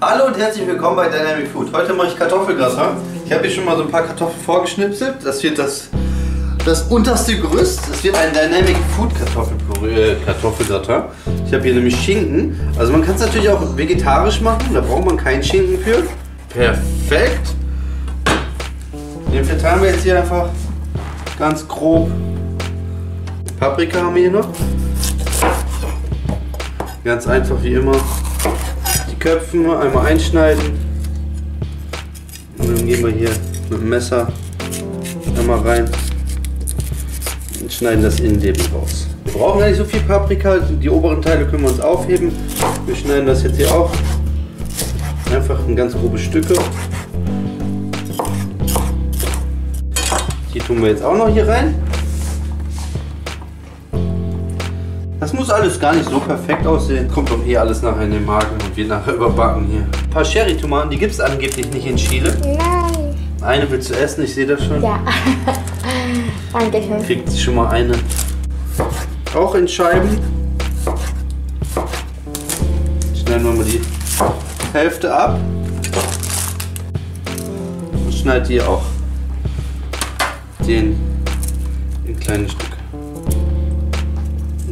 Hallo und herzlich willkommen bei Dynamic Food. Heute mache ich Kartoffelgratin. Ich habe hier schon mal so ein paar Kartoffeln vorgeschnipselt. Das wird das, das unterste Gerüst. Es wird ein Dynamic Food Kartoffelpüree, äh, Kartoffelgratin. Ich habe hier nämlich Schinken. Also man kann es natürlich auch vegetarisch machen. Da braucht man keinen Schinken für. Perfekt. Den verteilen wir jetzt hier einfach ganz grob. Paprika haben wir hier noch. Ganz einfach wie immer. Köpfen einmal einschneiden. Und dann gehen wir hier mit dem Messer einmal rein und schneiden das Innenleben raus. Wir brauchen nicht so viel Paprika. Die oberen Teile können wir uns aufheben. Wir schneiden das jetzt hier auch einfach in ganz grobe Stücke. Die tun wir jetzt auch noch hier rein. Muss alles gar nicht so perfekt aussehen. Kommt doch hier alles nachher in den Magen und wird nachher überbacken hier. Ein paar Cherry-Tomaten, die gibt es angeblich nicht in Chile. Nein. Eine willst du essen, ich sehe das schon. Ja. Dankeschön. Kriegt sie schon mal eine. Auch in Scheiben. Schneiden wir mal die Hälfte ab. Und schneid die auch den in kleine Stücke.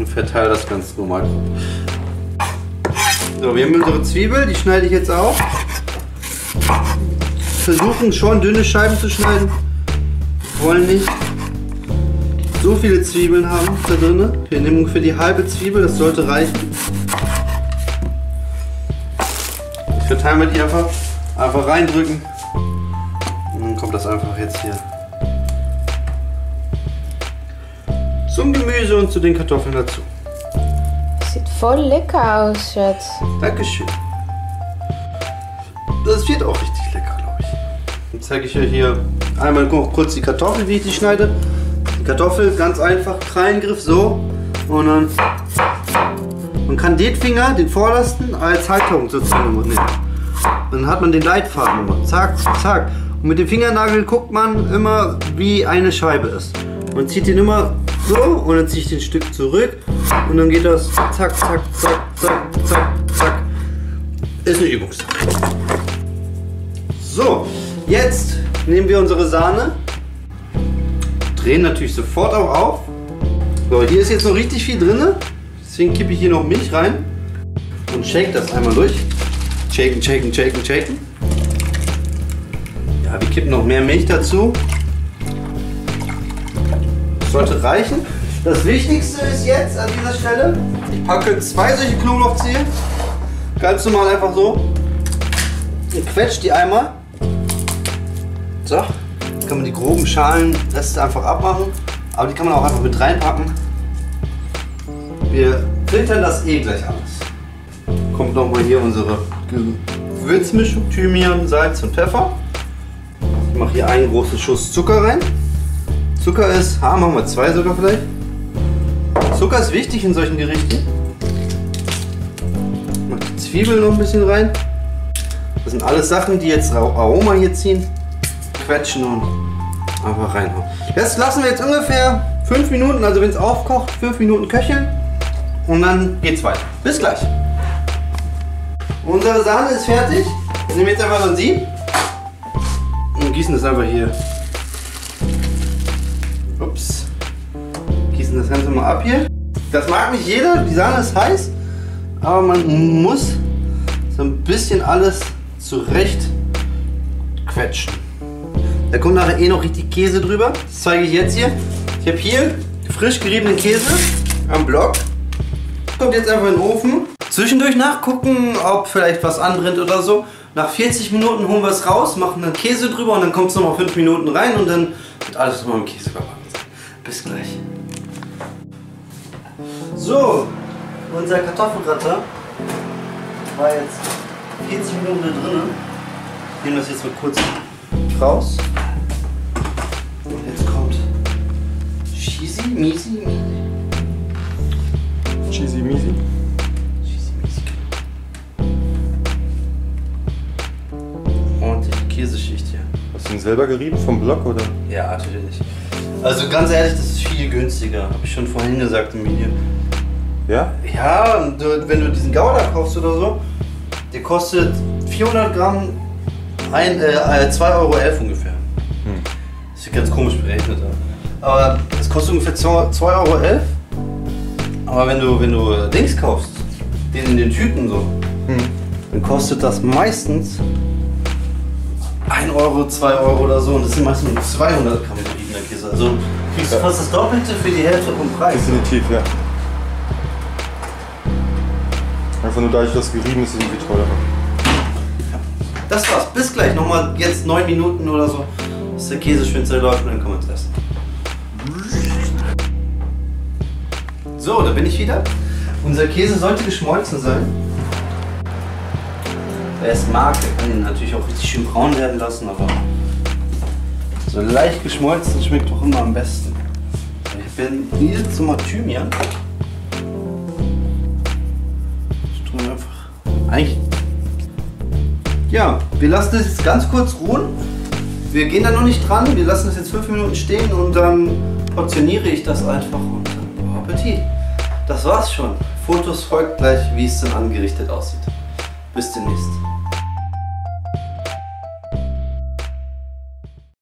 Und verteile das ganz normal. So, wir haben unsere Zwiebel, die schneide ich jetzt auch. Versuchen schon dünne Scheiben zu schneiden. Wollen nicht so viele Zwiebeln haben da drin. Wir nehmen ungefähr die halbe Zwiebel, das sollte reichen. Ich verteilen wir die einfach, einfach reindrücken. Und dann kommt das einfach jetzt hier zum Gemüse und zu den Kartoffeln dazu. Sieht voll lecker aus, Schatz. Dankeschön. Das wird auch richtig lecker, glaube ich. Dann zeige ich euch hier einmal kurz die Kartoffel, wie ich die schneide. Die Kartoffel ganz einfach, Krallengriff so. Und dann man kann den Finger, den vordersten, als Halterung sozusagen nehmen. Dann hat man den Leitfaden immer. Zack, zack. Und mit dem Fingernagel guckt man immer, wie eine Scheibe ist. Man zieht den immer so und dann ziehe ich den Stück zurück und dann geht das zack, zack, zack, zack, zack, zack. Ist eine Übungssache. So, jetzt nehmen wir unsere Sahne, drehen natürlich sofort auch auf. So, hier ist jetzt noch richtig viel drin, deswegen kippe ich hier noch Milch rein und shake das einmal durch. Shaken, shaken, shaken, shaken. Ja, wir kippen noch mehr Milch dazu. Das sollte reichen. Das Wichtigste ist jetzt an dieser Stelle, ich packe zwei solche Knoblauchzehen, ganz normal einfach so, und quetsche die einmal. So, jetzt kann man die groben Schalen Reste einfach abmachen, aber die kann man auch einfach mit reinpacken. Wir filtern das eh gleich alles. Kommt nochmal hier unsere Gewürzmischung, Thymian, Salz und Pfeffer. Ich mache hier einen großen Schuss Zucker rein. Zucker ist, ha, machen wir zwei sogar vielleicht. Zucker ist wichtig in solchen Gerichten. Mach die Zwiebeln noch ein bisschen rein. Das sind alles Sachen, die jetzt Aroma hier ziehen. Quetschen und einfach reinhauen. Das lassen wir jetzt ungefähr 5 Minuten, also wenn es aufkocht, 5 Minuten köcheln. Und dann geht's weiter. Bis gleich. Unsere Sahne ist fertig. Wir nehmen jetzt einfach so ein Sieb und gießen das einfach hier. Gießen das Ganze mal ab hier. Das mag nicht jeder, die Sahne ist heiß, aber man muss so ein bisschen alles zurecht quetschen. Da kommt nachher eh noch richtig Käse drüber. Das zeige ich jetzt hier. Ich habe hier frisch geriebenen Käse am Block. Kommt jetzt einfach in den Ofen. Zwischendurch nachgucken, ob vielleicht was anbrennt oder so. Nach 40 Minuten holen wir es raus, machen dann Käse drüber und dann kommt es nochmal 5 Minuten rein und dann wird alles nochmal mit Käse verpackt. Bis gleich. So, unser Kartoffelgratter war jetzt 40 Minuten drin. Ich nehme das jetzt mal kurz raus. Und jetzt kommt Cheesy, Misi, Misi. Cheesy Measy. Cheesy, Misi. Ordentliche Käseschicht hier. Hast du ihn selber gerieben vom Block oder? Ja, natürlich. Also ganz ehrlich, das ist viel günstiger. Habe ich schon vorhin gesagt im Video. Ja? Ja, du, wenn du diesen Gouda kaufst oder so, der kostet 400 Gramm ein, äh, 2,11 Euro ungefähr. Das ist ganz komisch berechnet. Aber es kostet ungefähr 2,11 Euro. Aber wenn du, wenn du Dings kaufst, den in den Tüten so, dann kostet das meistens 1 Euro, 2 Euro oder so. Und das sind meistens nur 200 Gramm geriebener Käse. Also kriegst du fast das Doppelte für die Hälfte vom Preis. Definitiv, ja. Einfach nur dadurch, dass es gerieben ist, ist irgendwie teurer. Das war's. Bis gleich. Nochmal jetzt 9 Minuten oder so, bis der Käse schön zerläuft und dann können wir uns essen. So, da bin ich wieder. Unser Käse sollte geschmolzen sein. Wer es mag, der kann ihn natürlich auch richtig schön braun werden lassen, aber so leicht geschmolzen schmeckt doch immer am besten. Ich bin hier zum Thymian. Wir lassen das jetzt ganz kurz ruhen. Wir gehen da noch nicht dran. Wir lassen das jetzt fünf Minuten stehen und dann portioniere ich das einfach und bon Appetit. Das war's schon. Fotos folgt gleich, wie es dann angerichtet aussieht. Bis demnächst.